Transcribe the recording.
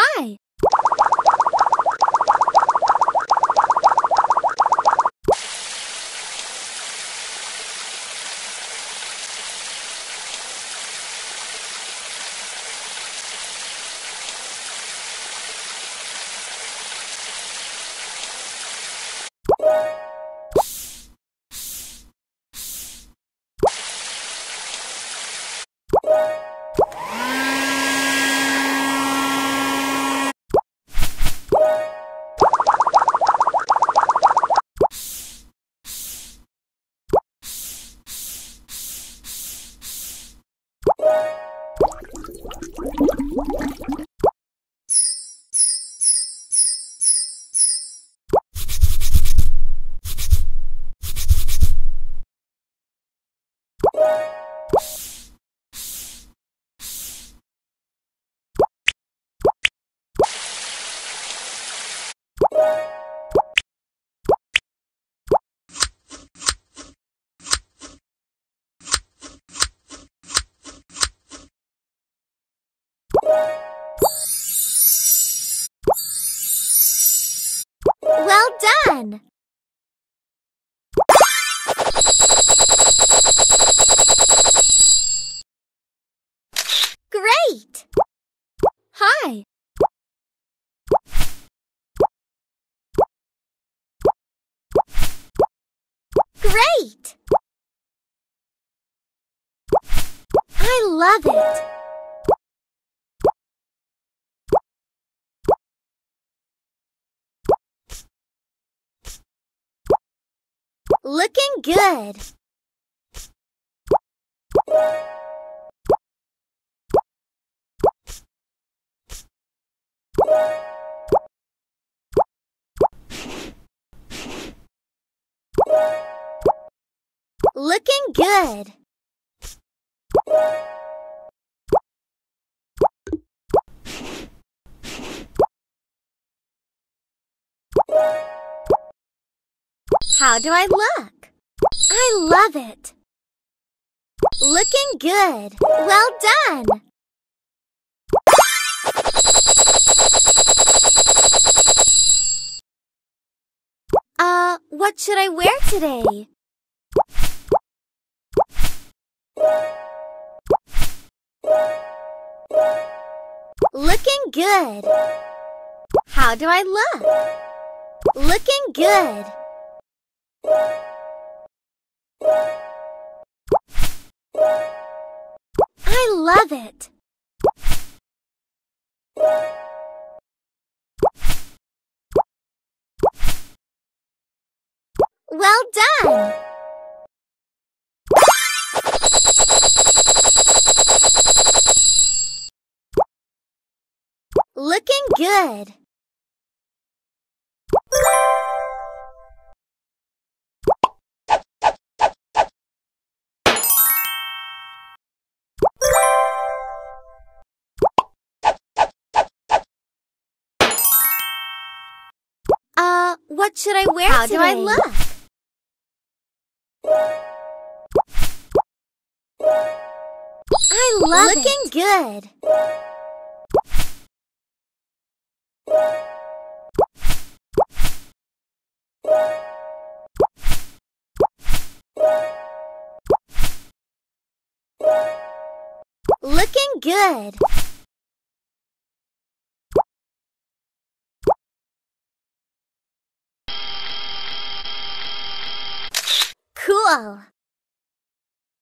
Hi. What? Well. Great. Hi. Great. I love it. Looking good. Looking good. How do I look? I love it. Looking good. Well done. Uh, what should I wear today? Looking good. How do I look? Looking good. I love it. Well done. Looking good. What should I wear How do I look? I love Looking it. good. Looking good. Cool.